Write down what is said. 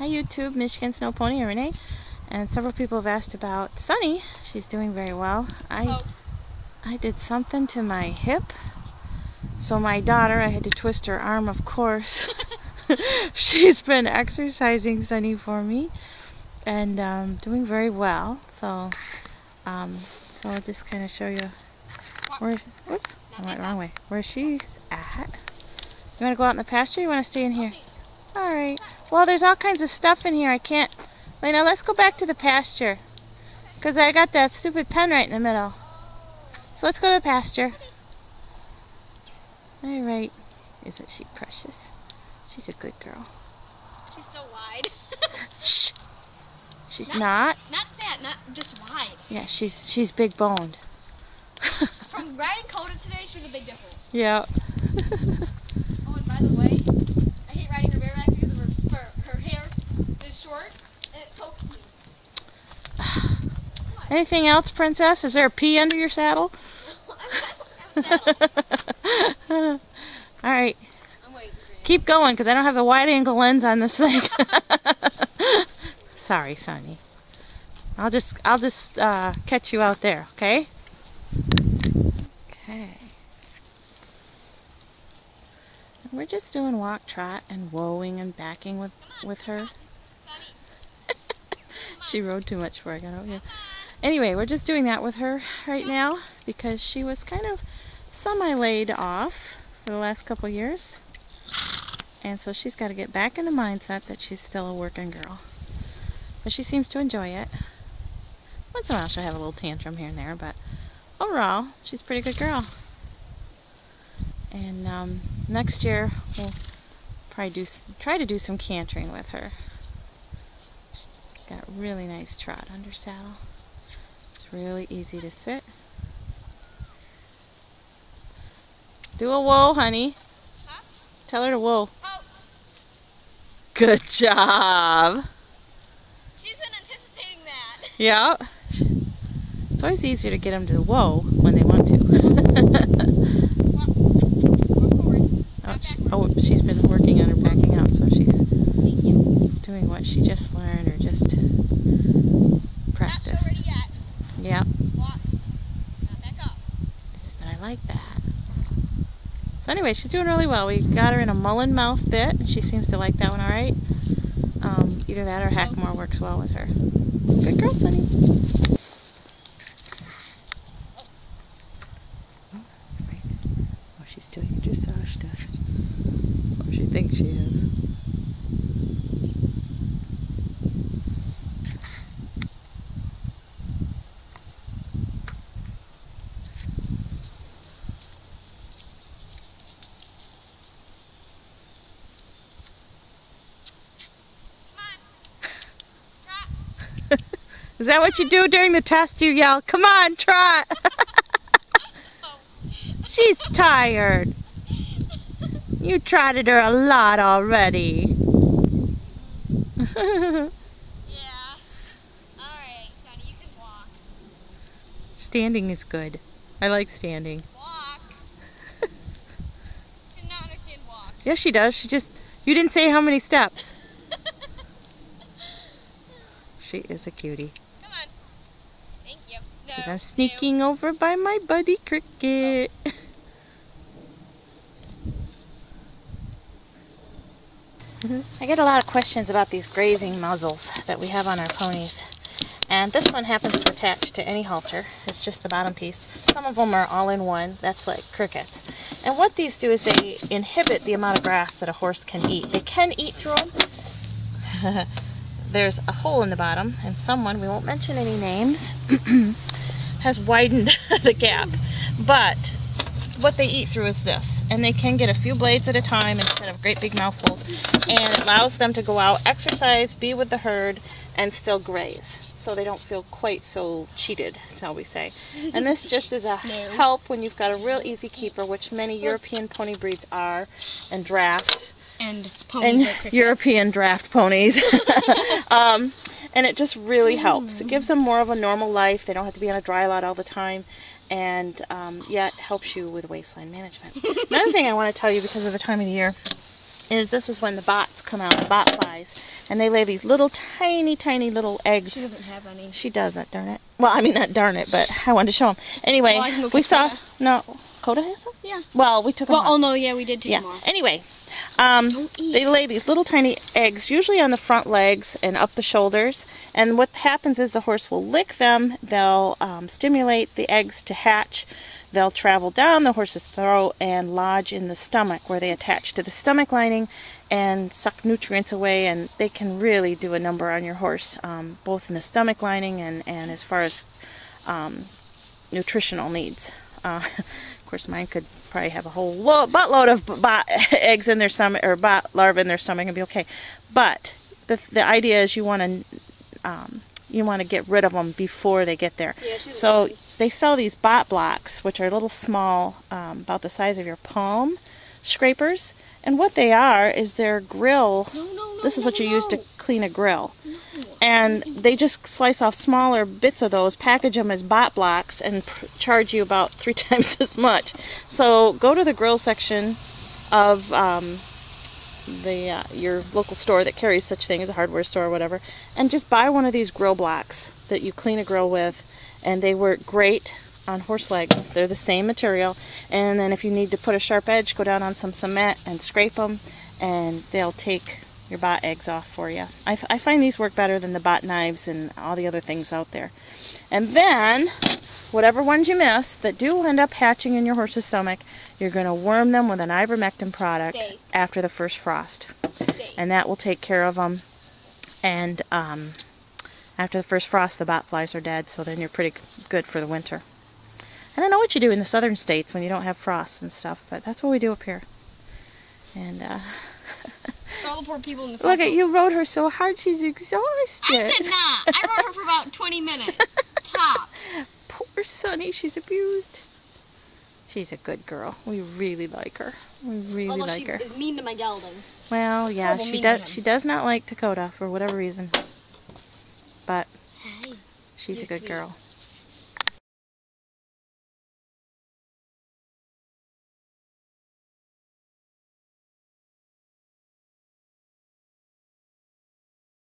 Hi YouTube, Michigan Snow Pony Renee. And several people have asked about Sunni. She's doing very well. I Oh. I did something to my hip. So my daughter, I had to twist her arm, of course. She's been exercising Sunni for me and um, doing very well. So, um, so I'll just kind of show you where. Whoops, I went the wrong way. Where she's at. You want to go out in the pasture? Or you want to stay in here? All right. Well, there's all kinds of stuff in here. I can't. Lena, let's go back to the pasture. Because I got that stupid pen right in the middle. So let's go to the pasture. All right. Isn't she precious? She's a good girl. She's so wide. Shh. She's Not- not. not fat, not just wide. Yeah, she's she's big boned. From riding Coda today, she's a big difference. Yeah. Oh, and by the way, I hate riding her bareback because of her, her, her hair is short and it pokes me. Anything else, princess? Is there a pea under your saddle? All right. I'm waiting for you. Keep going because I don't have the wide angle lens on this thing. Sorry, Sunni. I'll just I'll just uh, catch you out there, okay? Okay. And We're just doing walk, trot, and woeing and backing with with her. She rode too much before I got out here. Anyway, we're just doing that with her right now because she was kind of semi laid off for the last couple years. And so she's got to get back in the mindset that she's still a working girl. But she seems to enjoy it. Once in a while she'll have a little tantrum here and there, but overall, she's a pretty good girl. And um, next year we'll probably do try to do some cantering with her. She's got really nice trot under saddle. It's really easy to sit. Do a whoa, honey. Huh? Tell her to whoa. Oh, Good job. she's been anticipating that. Yeah. It's always easier to get them to whoa when they want to. Oh, she, oh, she's been working on her backing up, so she's doing what she just learned or just Not so practiced. ready yet. Yeah, Walk. Back up. but I like that. So anyway, she's doing really well. We got her in a mullen mouth bit, and she seems to like that one all right. Um, either that or Hackmore works well with her. Good girl, Sunni. Oh, she's doing a dressage test. Or she thinks she is. Come on. Trot. Is that what you do during the test? You yell, "Come on, trot!" She's tired. You trotted her a lot already. Yeah. Alright, you can walk. standing is good. I like standing. Walk. Understand walk. Yes, she does. She just you didn't say how many steps. She is a cutie. Come on. Thank you. No. She's I'm sneaking over by my buddy Cricket. I get a lot of questions about these grazing muzzles that we have on our ponies. And this one happens to attach to any halter. It's just the bottom piece. Some of them are all in one. That's like crickets. And what these do is they inhibit the amount of grass that a horse can eat. They can eat through them. There's a hole in the bottom, and someone, we won't mention any names, has widened the gap. But what they eat through is this, and they can get a few blades at a time instead of great big mouthfuls, and it allows them to go out, exercise, be with the herd, and still graze. So they don't feel quite so cheated, shall we say. And this just is a help when you've got a real easy keeper, which many European pony breeds are, and drafts And and ponies cricket. European draft ponies. um, and it just really helps. It gives them more of a normal life. They don't have to be on a dry lot all the time. And um, yet helps you with waistline management. Another thing I want to tell you because of the time of the year is this is when the bots come out, the bot flies, and they lay these little tiny, tiny little eggs. She doesn't have any. She doesn't, darn it. Well, I mean, not darn it, but I wanted to show them. Anyway, Well, I can look we saw. Coda. No, Coda has some? Yeah. Well, we took them Well, oh no, yeah, we did take yeah. them off. Anyway, um, they lay these little tiny eggs, usually on the front legs and up the shoulders. And what happens is the horse will lick them. They'll um, stimulate the eggs to hatch. They'll travel down the horse's throat and lodge in the stomach, where they attach to the stomach lining and suck nutrients away. And they can really do a number on your horse, um, both in the stomach lining and, and as far as um, nutritional needs. Uh, of course, mine could probably have a whole lo- buttload of eggs in their stomach or bot larvae in their stomach and be okay. But the the idea is you want to um, you want to get rid of them before they get there. Yeah, so lucky. they sell these bot blocks, which are little small, um, about the size of your palm, scrapers. And what they are is their grill. No, no, no. This is what you use to. Clean a grill and they just slice off smaller bits of those, package them as bot blocks, and charge you about three times as much. So go to the grill section of um, the uh, your local store that carries such things, a hardware store or whatever, and just buy one of these grill blocks that you clean a grill with, and they work great on horse legs. They're the same material, and then if you need to put a sharp edge, go down on some cement and scrape them, and they'll take your bot eggs off for you. I find these work better than the bot knives and all the other things out there. And then, whatever ones you miss that do end up hatching in your horse's stomach, you're going to worm them with an ivermectin product Stay. after the first frost. Stay. And that will take care of them. And um, after the first frost, the bot flies are dead, so then you're pretty good for the winter. I don't know what you do in the southern states when you don't have frosts and stuff, but that's what we do up here. And uh, For all the poor people in the look at you rode her so hard, she's exhausted. I did not. I rode her for about 20 minutes. Top. Poor Sunni, she's abused. She's a good girl. We really like her. We really Although like she her. is mean to my gelding. Well, yeah, Horrible she does. She does not like Dakota for whatever reason, but Hey. she's a good sweet. girl.